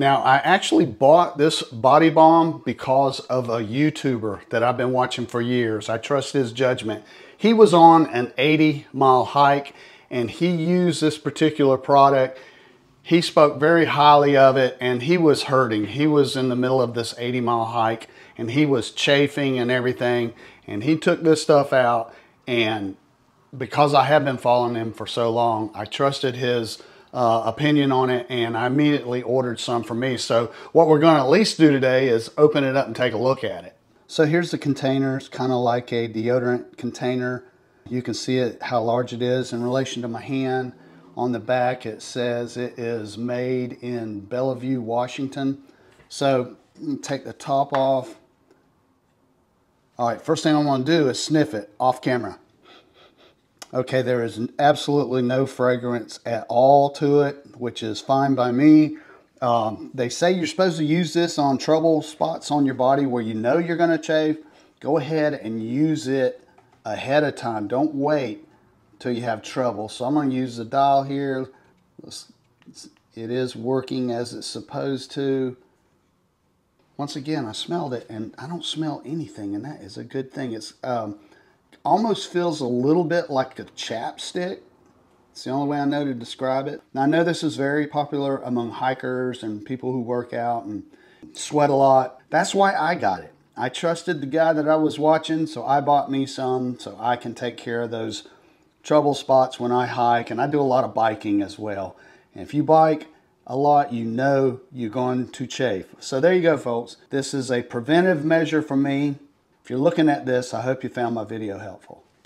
Now, I actually bought this body balm because of a YouTuber that I've been watching for years. I trust his judgment. He was on an 80 mile hike and he used this particular product. He spoke very highly of it and he was hurting. He was in the middle of this 80 mile hike and he was chafing and everything. And he took this stuff out and because I have been following him for so long, I trusted his uh, opinion on it and I immediately ordered some for me. So what we're going to at least do today is open it up and take a look at it. So here's the container. It's kind of like a deodorant container. You can see it how large it is in relation to my hand. On the back it says it is made in Bellevue, Washington. So take the top off. All right, first thing I want to do is sniff it off camera. Okay, there is absolutely no fragrance at all to it, which is fine by me. Um, they say you're supposed to use this on trouble spots on your body where you know you're going to chafe. Go ahead and use it ahead of time. Don't wait till you have trouble. So I'm going to use the dial here. It is working as it's supposed to. Once again, I smelled it and I don't smell anything, and that is a good thing. It's um, almost feels a little bit like a chapstick. It's the only way I know to describe it. Now I know this is very popular among hikers and people who work out and sweat a lot. That's why I got it. I trusted the guy that I was watching, so I bought me some so I can take care of those trouble spots when I hike. And I do a lot of biking as well. And if you bike a lot, you know you're going to chafe. So there you go, folks. This is a preventive measure for me. If you're looking at this, I hope you found my video helpful.